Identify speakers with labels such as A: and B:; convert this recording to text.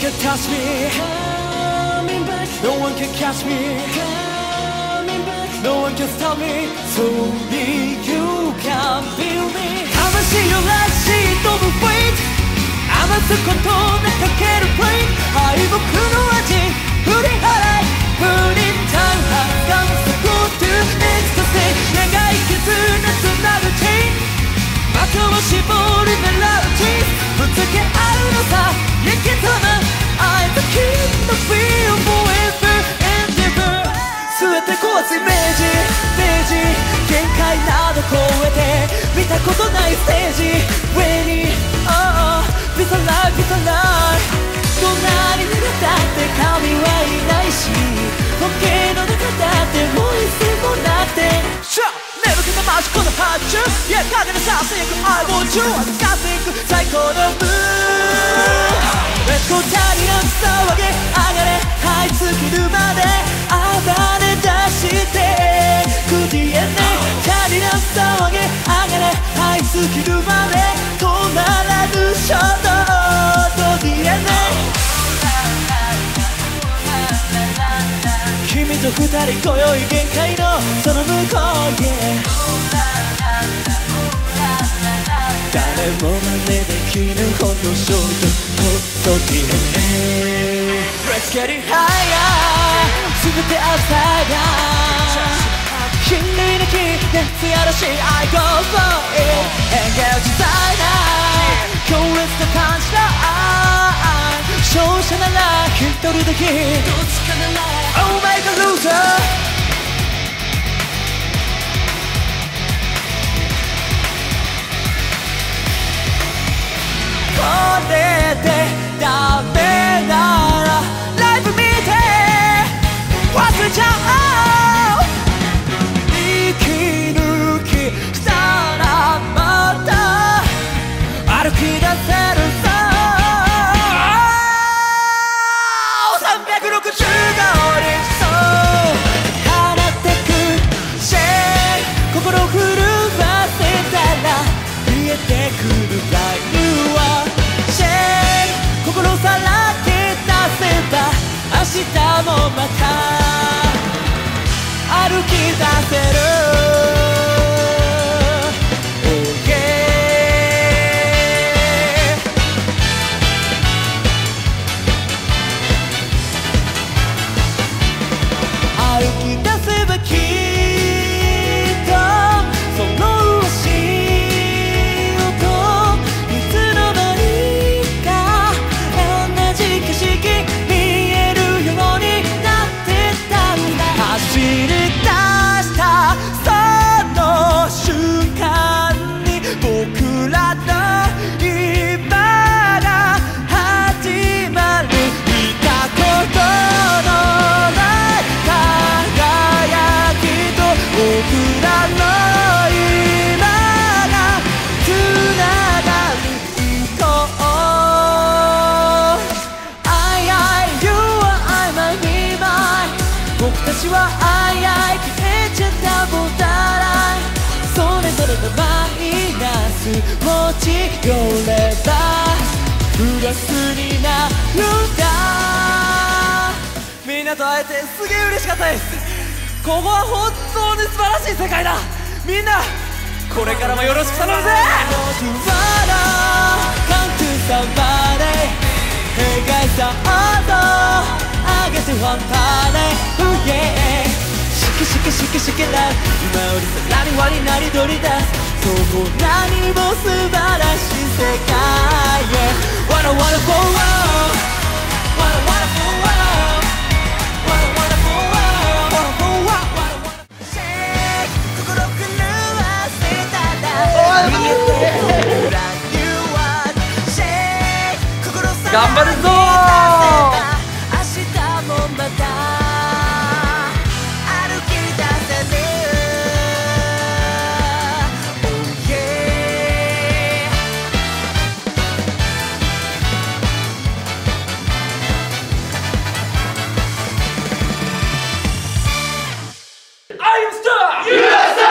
A: pass me Coming back No one can catch me Coming back No one can stop me So only you can feel me 魂をらしい飛ぶ Wait 余すことなかける Play 敗北の味振り払い Burning time has come So go to ecstasy 長い絆つなぐ chain 的を絞り狙うチーズぶつけ合うのさ行き止まージイメージ限界など超えて見たことないステージ上に Oh Be so life be so んなに濡れたって神はいないし時計の中だってもう一銭もなくて。Sure 眠気が増しこの発注。いや影でさせゆく I want you 扱っていく最高のムー。Let's go 足りなく騒げ上がれ這い尽きるまで暴れ出し上がれ這い尽きるまで止まらぬ衝動と DNA 君と二人今宵限界のその向こうへ。誰も真似できぬほどショートホット DNA Let's get it higher 全てアウトサイダーひねり抜き熱嵐 I go for it 変幻自在な強烈なパンチライン勝者なら一人だけ。どっちかなら Oh my god loser もまた歩き出せる僕らの今がつながるこう I, I, you は I, my, me, my 僕たちは I, I 消えちゃったボタライそれぞれのマイナス持ち寄ればプラスになるんだみんなと会えてすげえ嬉しかったですここは本当に素晴らしい世界だ。みんなこれからもよろしく頼むぜ。Come to somebody Hey guys さあげてファンパレ Oh yeah しけしけしけしけな今よりさらに輪になり取り出す。そう何も素晴らしい世界へ。What a wonderful world
B: 頑張るぞ
A: Oh
B: アイムスター